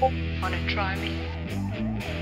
Wanna try me?